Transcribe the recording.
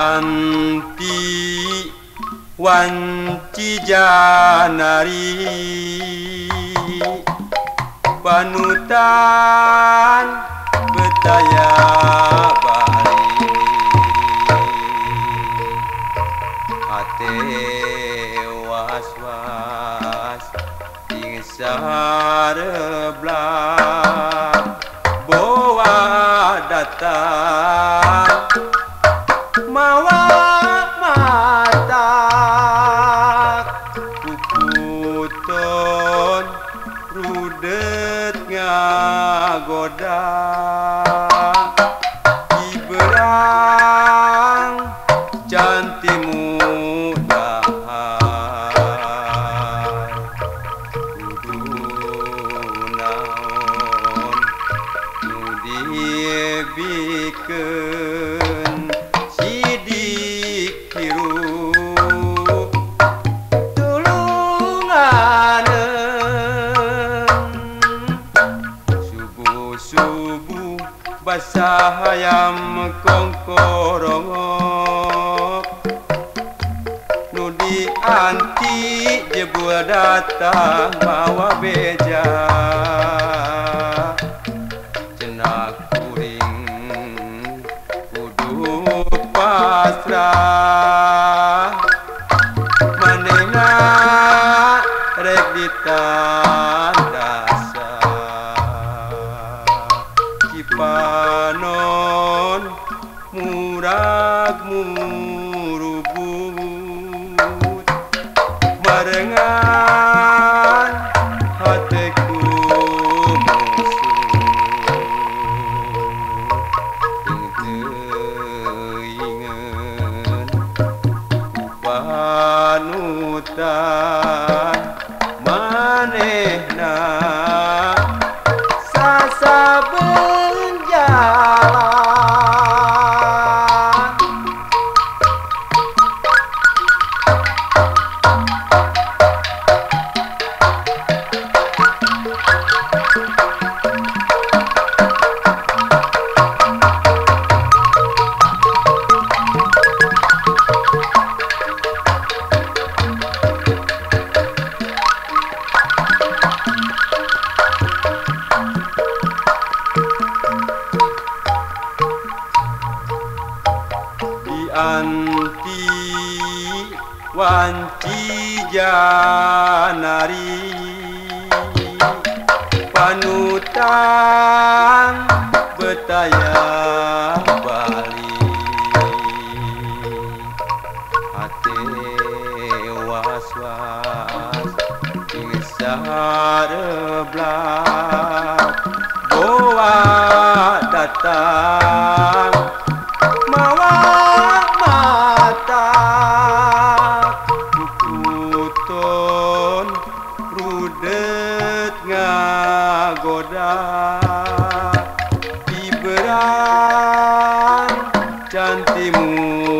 anti wancijanari panutan betaya bari hati was was ing sarebla datang. goda Iberang cantik muda Kudu naon nu diebikeun basah hayam kongkorongok Nudi anti jebul datang mawa beja. Cenak kuring kudu pasrah. murugut marengan hatiku ingat upanutan wanci janari. Panutan betaya Bali. Hati was-was sareblak bawa datang agora vibrar cantimu.